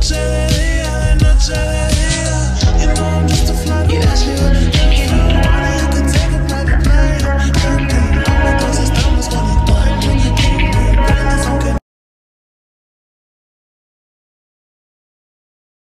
noche de